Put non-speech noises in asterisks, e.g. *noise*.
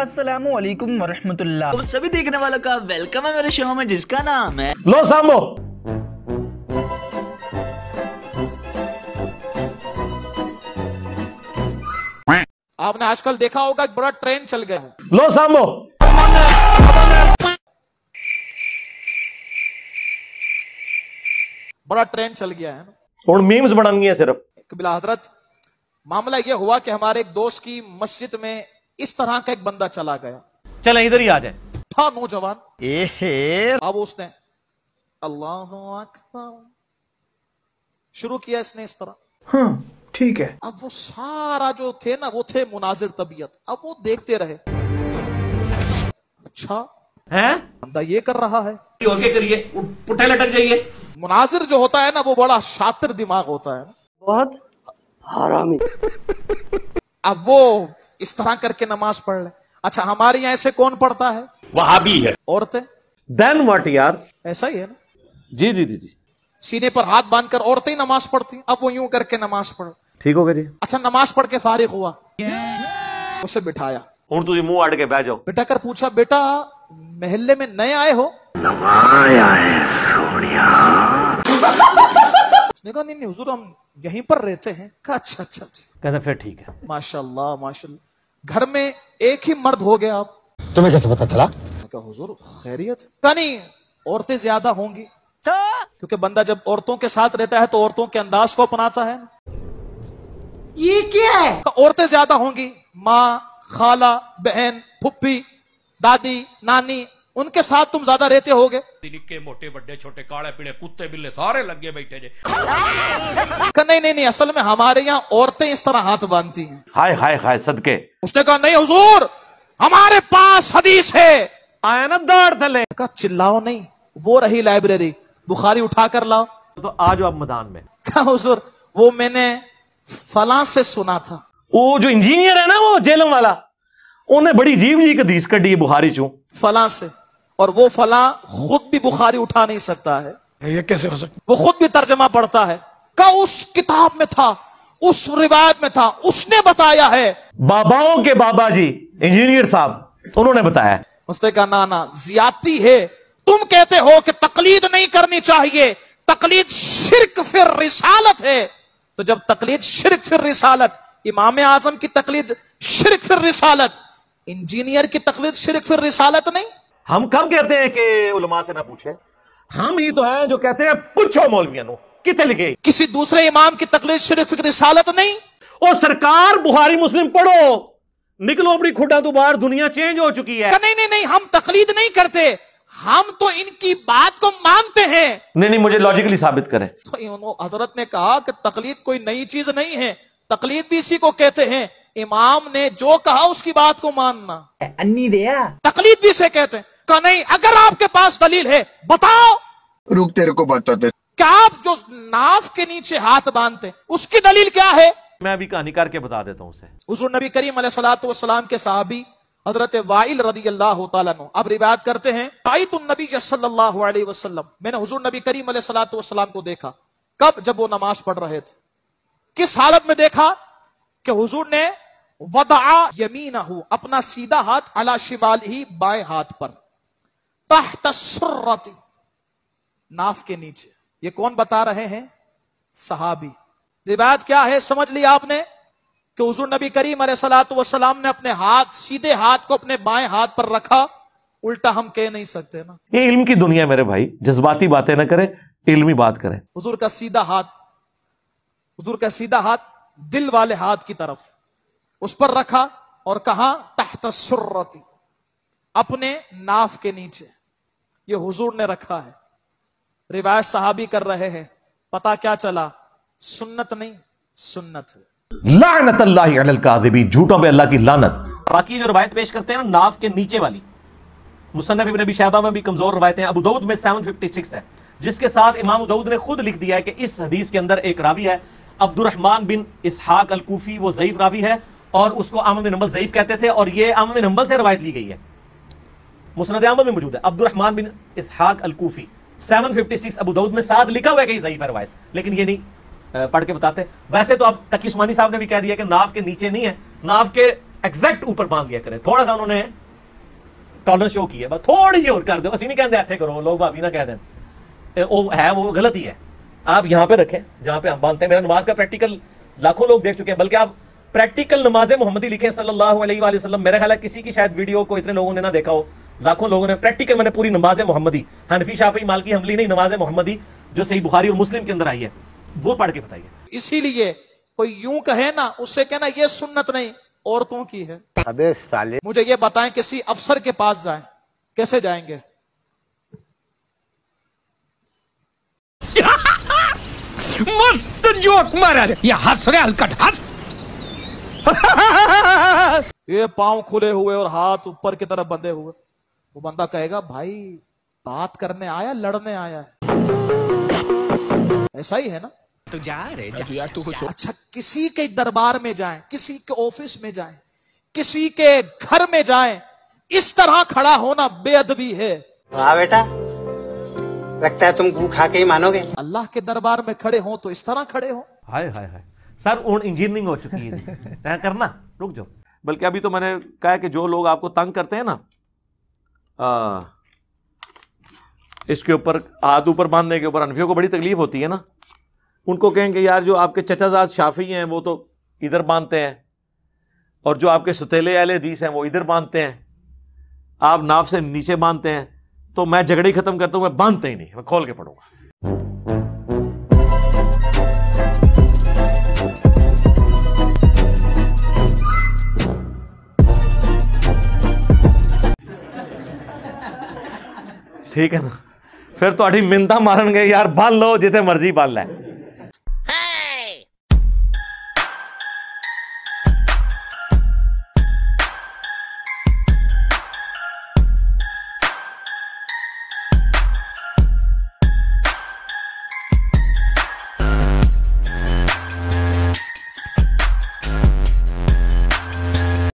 असलम वरहमतुल्ला तो सभी देखने वालों का वेलकम है मेरे शो में जिसका नाम है लो सामो। आपने आजकल देखा होगा बड़ा ट्रेन चल गया है। लो सामो। बड़ा ट्रेन चल गया है। ना और मीम्स बन गए सिर्फ़। बिला हज़रत मामला यह हुआ कि हमारे एक दोस्त की मस्जिद में इस तरह का एक बंदा चला गया। चले इधर ही आ जाए। था नौजवान। अब उसने अल्लाह अकबर। शुरू किया इसने इस तरह। हाँ ठीक है। अब वो सारा जो थे ना वो थे मुनाजिर तबीयत। अब वो देखते रहे। अच्छा हैं? बंदा ये कर रहा है। और क्या करिए? पुट्ठे लटक जाइए। मुनाजिर जो होता है ना वो बड़ा शातिर दिमाग होता है। बहुत हरामी। अब वो इस तरह करके नमाज़ पढ़ ले। अच्छा हमारे यहाँ ऐसे कौन पढ़ता है? वहाँ भी है। औरतें? देन वट यार? ऐसा ही है ना? जी जी जी जी। सीने पर हाथ बांधकर औरतें नमाज़ पढ़ती अब वो यूँ करके नमाज़ पढ़ो ठीक हो गया जी। अच्छा नमाज़ पढ़ के फारिग हुआ। उसे बिठाया। हूँ तुझे मुँह अड़ के बह जाओ। बिठा कर पूछा बेटा महल्ले में नए आए हो? उसने कहा नहीं नहीं हुजूर हम यहीं पर रहते हैं। अच्छा अच्छा, अच्छा। कहते फिर ठीक है। माशाल्लाह माशाल्लाह। घर में एक ही मर्द हो गया आप तुम्हें कैसे पता चला? क्या हुजूर खैरियत का नहीं औरतें ज़्यादा होंगी। क्योंकि बंदा जब औरतों के साथ रहता है तो औरतों के अंदाज को अपनाता है। ये क्या है? कहा, औरतें ज़्यादा होंगी। माँ खाला बहन फुप्पी दादी नानी उनके साथ तुम ज़्यादा रहते होगे। निके मोटे बड़े छोटे काले पीड़े कुत्ते बिल्ले सारे लगे बैठे जे। नहीं नहीं नहीं असल में हमारे यहाँ औरतें इस तरह हाथ बांधती हैं। हाय हाय हाय सदके। उसने कहा नहीं हुजूर हमारे पास हदीस है। आया ना दाड़ थले। कहा चिल्लाओ नहीं वो रही लाइब्रेरी बुखारी उठा कर लाओ। तो आ जाओ आप मैदान में। कहा हुजूर वो मैंने फला से सुना था। वो जो इंजीनियर है ना वो जेलम वाला उन्हें बड़ी जीव जी हदीस है बुखारी चू। फला से। और वो फला खुद भी बुखारी उठा नहीं सकता है। ये कैसे हो सकता वो खुद भी तर्जमा पढ़ता है। का उस किताब में था उस रिवायत में था उसने बताया है। बाबाओं के बाबा जी इंजीनियर साहब उन्होंने बताया। उसने कहा ना ना ज्यादती है। तुम कहते हो कि तकलीद नहीं करनी चाहिए। तकलीद शिरक फिर रिसालत है। तो जब तकलीद शिरक फिर रिसालत इमाम आज़म की तकलीद शिरक फिर रिसालत। इंजीनियर की तकलीद शिरक फिर रिसालत नहीं। हम कब कहते हैं कि उलमा से ना पूछे? हम ही तो हैं जो कहते हैं पूछो मौलविया कितने लिखे? किसी दूसरे इमाम की तकलीफ़ शिरक फिर रिसालत नहीं। ओ सरकार बुहारी मुस्लिम पढ़ो। निकलो अपनी खुडा तो बाहर दुनिया चेंज हो चुकी है। नहीं नहीं नहीं हम तकलीद नहीं करते। हम तो इनकी बात को मानते हैं। नहीं नहीं मुझे लॉजिकली साबित करें। तो हज़रत ने कहा कि तकलीद कोई नई चीज़ नहीं है। तकलीद भी इसी को कहते हैं। इमाम ने जो कहा उसकी बात को मानना। अन्नी दिया? तकलीद भी इसे कहते हैं। कहा नहीं अगर आपके पास दलील है बताओ। रुक तेरे को बताते क्या आप जो नाफ के नीचे हाथ बांधते उसकी दलील क्या है? मैं अभी कहानी करके बता देता हूँ उसे। हुजूर नबी करीम सलाम के साहबी हज़रत वाइल रदी अल्लाह तआला अब रिवायत करते हैं नबी सल्लल्लाहु अलैहि वसल्लम। मैंने हुजूर नबी करीम सलाम को देखा कब जब वो नमाज़ पढ़ रहे थे। किस हालत में देखा कि हुजूर ने वदा यमीन अपना सीधा हाथ अला शिमाल ही बाएँ हाथ पर। तहत सुर्रती नाफ के नीचे। ये कौन बता रहे हैं? सहाबी। रिवायत क्या है? समझ लिया आपने? कि हुजूर नबी करीम सलाम ने अपने हाथ सीधे हाथ को अपने बाएँ हाथ पर रखा। उल्टा हम कह नहीं सकते ना। ये इल्म की दुनिया मेरे भाई। जज्बाती बातें ना करें इल्मी बात करें। हुजूर का सीधा हाथ हुजूर का सीधा हाथ दिल वाले हाथ की तरफ़। उस पर रखा और कहा तहत सुर्रती अपने नाफ के नीचे। ये हुजूर ने रखा है। रिवायत सहाबी कर रहे हैं। पता क्या चला? सुन्नत नहीं सुन्नत लानत अल्लाह कादिबी झूठों पे अल्लाह की लानत। बाकी जो रवायत पेश करते हैं ना नाफ के नीचे वाली। मुसन्नफ इब्न अबी शहबा में भी कमज़ोर रवायतें अबू दाऊद में 756 है। जिसके साथ इमाम दाऊद ने खुद लिख दिया है कि इस हदीस के अंदर एक रावी है। अब्दुलरहमान बिन इसहाक अल कूफी वो ज़ईफ रावी है। और उसको आमद नंबल ज़यीफ कहते थे और ये आमद नंबल से रवायत ली गई है। मुसनद आमद में मौजूद है। अब्दुलरहमान बिन इसहाक अलकूफ़ी 756 अबू दाऊद में साथ लिखा हुआ है कि ज़यीफ है रवायत। लेकिन ये नहीं पढ़ के बताते। वैसे तो अब तकीस्मानी साहब ने भी कह दिया कि नाव के नीचे नहीं है, नाव के एग्जैक्ट ऊपर बाँध दिया करें। थोड़ा सा उन्होंने टॉलर शो की है। बस थोड़ी जी और कर दो। असं नहीं कहते हथे करो। लोग भाभी ना कह दें। वो है वो गलत ही है। आप यहाँ पे रखें, जहाँ पे हम बांधते हैं। मेरा नमाज़ का प्रैक्टिकल लाखों लोग देख चुके हैं, बल्कि आप प्रैक्टिकल नमाज़ मोहम्मदी लिखे हैं सल्लल्लाहु अलैहि वसल्लम मेरा ख्याल किसी की शायद वीडियो को इतने लोगों ने ना देखा हो। लाखों लोगों ने प्रैक्टिकल मैंने पूरी नमाज़ मोहम्मदी। हनफी शाफी मालकी हमली नहीं नमाज़ मोहम्मदी जो सही बुखारी और मुस्लिम के अंदर आई है। वो पढ़ के बताइए। इसीलिए कोई यूँ कहे ना उससे कहना ये सुन्नत नहीं औरतों की है। अबे साले। मुझे ये बताएँ किसी अफसर के पास जाएँ कैसे जाएँगे? *laughs* मस्त जोक मारा रे। ये हंस रे हलकट हंस। *laughs* ये पाँव खुले हुए और हाथ ऊपर की तरफ़ बंधे हुए। वो बंदा कहेगा भाई बात करने आया लड़ने आया है। ऐसा ही है ना? तू जा रहे जा। यार तू कुछ अच्छा किसी के दरबार में जाए किसी के ऑफ़िस में जाए किसी के घर में जाए इस तरह खड़ा होना बेअदबी है। वाह बेटा लगता है तुम गू खा के ही मानोगे। अल्लाह के दरबार में खड़े हो तो इस तरह खड़े हो। Hi hi hi. सर उन इंजीनियरिंग हो चुकी है क्या *laughs* करना रुक जाओ। बल्कि अभी तो मैंने कहा कि जो लोग आपको तंग करते हैं ना आ, इसके ऊपर हाथ ऊपर बांधने के ऊपर अनफियों को बड़ी तकलीफ़ होती है ना। उनको कहेंगे यार जो आपके चचाजाद शाफी हैं वो तो इधर बांधते हैं। और जो आपके सुतेले अहले हदीस हैं वो इधर बांधते हैं। आप नाव से नीचे बांधते हैं। तो मैं झगड़े खत्म करता हूँ मैं बांधते ही नहीं मैं खोल के पढ़ूँगा। ठीक है ना? फिर तो थोड़ी मिन्नता मारन गए, यार बन लो, जिसे मर्ज़ी बन लै